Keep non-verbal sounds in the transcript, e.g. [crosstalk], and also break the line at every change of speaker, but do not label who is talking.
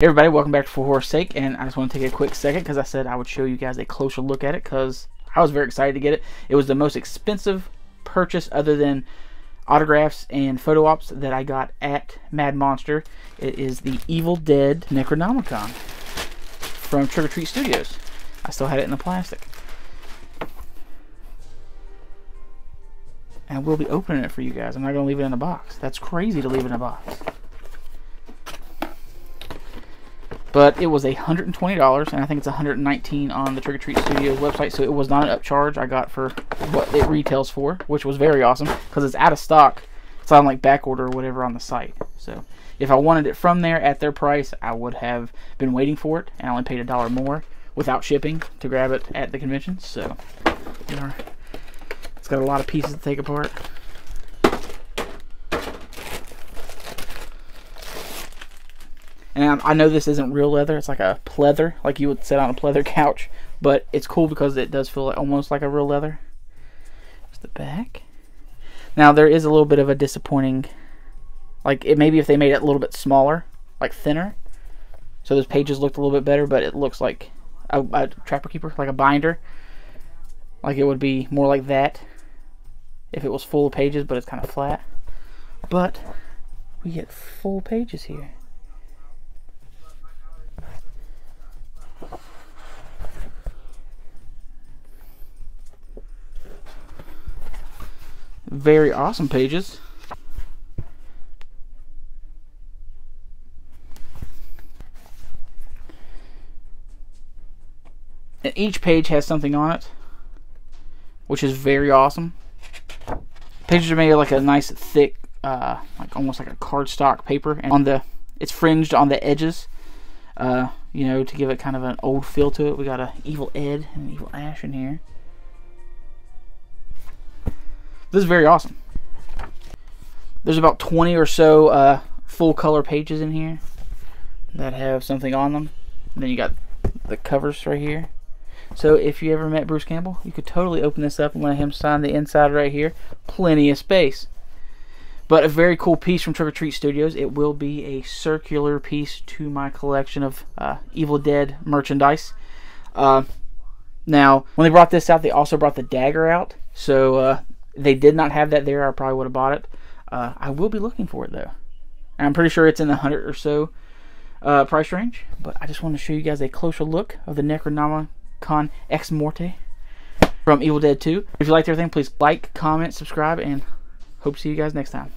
Hey everybody, welcome back to For Horror's Sake, and I just want to take a quick second because I said I would show you guys a closer look at it because I was very excited to get it. It was the most expensive purchase other than autographs and photo ops that I got at Mad Monster. It is the Evil Dead Necronomicon from Trick or Treat Studios. I still had it in the plastic. And we'll be opening it for you guys. I'm not going to leave it in a box. That's crazy to leave it in a box. But it was $120, and I think it's $119 on the Trick or Treat Studios website, so it was not an upcharge I got for what it retails for, which was very awesome, because it's out of stock. It's on like back order or whatever on the site. So if I wanted it from there at their price, I would have been waiting for it, and I only paid a dollar more without shipping to grab it at the convention. So it's got a lot of pieces to take apart. And I know this isn't real leather. It's like a pleather, like you would sit on a pleather [laughs] couch. But it's cool because it does feel like, almost like a real leather. The back. Now, there is a little bit of a disappointing... Like, it maybe if they made it a little bit smaller, like thinner. So those pages looked a little bit better, but it looks like a, a Trapper Keeper, like a binder. Like it would be more like that if it was full of pages, but it's kind of flat. But we get full pages here. Very awesome pages. And each page has something on it, which is very awesome. Pages are made of like a nice thick, uh, like almost like a cardstock paper, and on the it's fringed on the edges, uh, you know, to give it kind of an old feel to it. We got a evil Ed and an evil Ash in here. This is very awesome. There's about 20 or so uh, full color pages in here that have something on them. And then you got the covers right here. So if you ever met Bruce Campbell, you could totally open this up and let him sign the inside right here. Plenty of space. But a very cool piece from Trick or Treat Studios. It will be a circular piece to my collection of uh, Evil Dead merchandise. Uh, now, when they brought this out, they also brought the dagger out. So uh, they did not have that there, I probably would have bought it. Uh, I will be looking for it though. And I'm pretty sure it's in the hundred or so uh, price range. But I just want to show you guys a closer look of the Necronomicon Ex Morte from Evil Dead 2. If you liked everything, please like, comment, subscribe, and hope to see you guys next time.